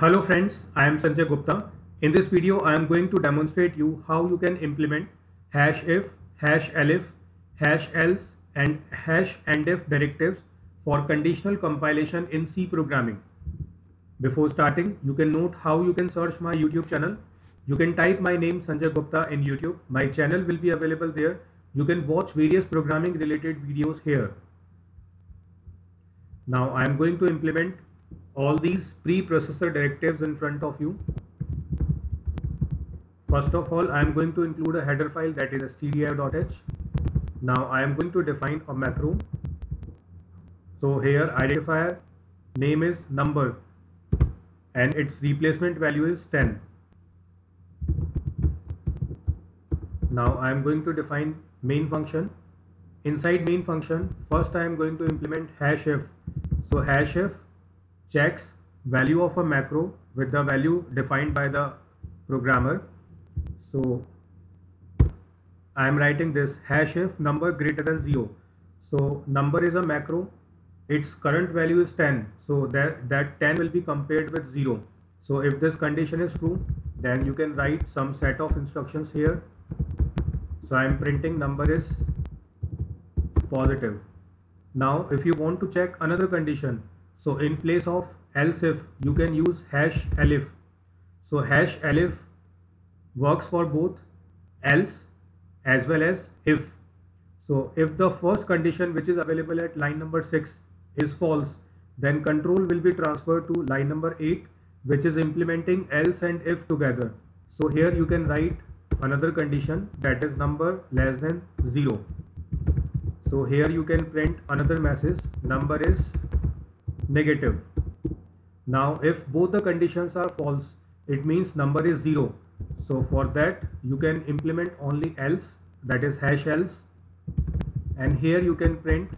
Hello friends, I am Sanjay Gupta. In this video, I am going to demonstrate you how you can implement hash if, hash elif, hash else and hash and endif directives for conditional compilation in C programming. Before starting, you can note how you can search my YouTube channel. You can type my name Sanjay Gupta in YouTube. My channel will be available there. You can watch various programming related videos here. Now I am going to implement all these preprocessor directives in front of you. First of all, I am going to include a header file that is stdio.h. Now I am going to define a macro. So here identifier name is number and its replacement value is 10. Now I am going to define main function. Inside main function, first I am going to implement hash if. So hash if checks value of a macro with the value defined by the programmer. So I am writing this hash if number greater than 0. So number is a macro, its current value is 10. So that, that 10 will be compared with 0. So if this condition is true, then you can write some set of instructions here. So I am printing number is positive. Now if you want to check another condition, so in place of else if you can use hash elif. So hash elif works for both else as well as if. So if the first condition which is available at line number 6 is false then control will be transferred to line number 8 which is implementing else and if together. So here you can write another condition that is number less than 0. So here you can print another message number is negative. Now if both the conditions are false, it means number is 0. So for that you can implement only else that is hash else and here you can print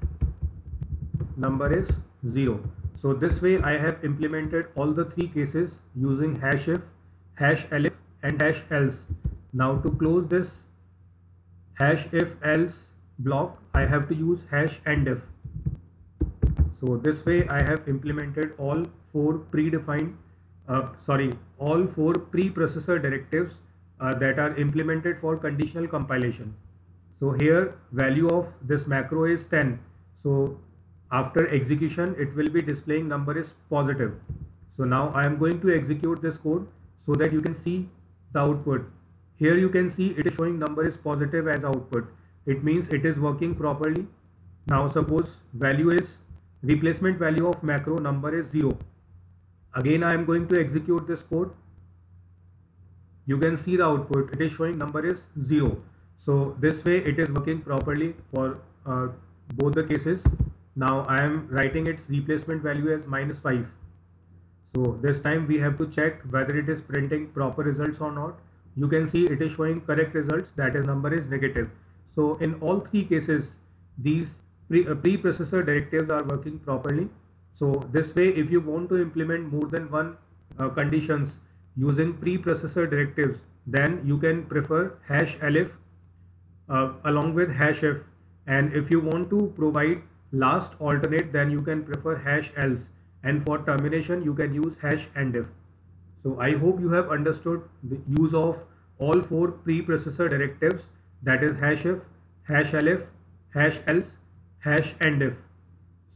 number is 0. So this way I have implemented all the three cases using hash if, hash elif and hash else. Now to close this hash if else block I have to use hash endif. So this way I have implemented all four predefined, uh, sorry, all four preprocessor directives uh, that are implemented for conditional compilation. So here value of this macro is 10. So after execution it will be displaying number is positive. So now I am going to execute this code so that you can see the output. Here you can see it is showing number is positive as output. It means it is working properly. Now suppose value is replacement value of macro number is 0 again I am going to execute this code. You can see the output. It is showing number is 0 so this way it is working properly for uh, both the cases. Now I am writing its replacement value as minus 5 so this time we have to check whether it is printing proper results or not. You can see it is showing correct results. That is number is negative. So in all three cases these pre, uh, preprocessor directives are working properly. So this way if you want to implement more than one uh, conditions using preprocessor directives then you can prefer hash elif uh, along with hash if and if you want to provide last alternate then you can prefer hash else and for termination you can use hash endif. So I hope you have understood the use of all four preprocessor directives that is hash if, hash elif, hash else hash endif.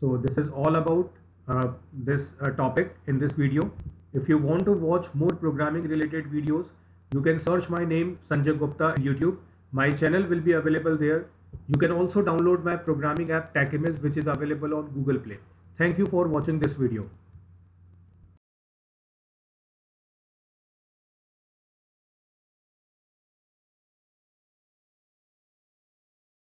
So this is all about uh, this uh, topic in this video. If you want to watch more programming related videos, you can search my name Sanjay Gupta YouTube. My channel will be available there. You can also download my programming app TechImage which is available on Google Play. Thank you for watching this video.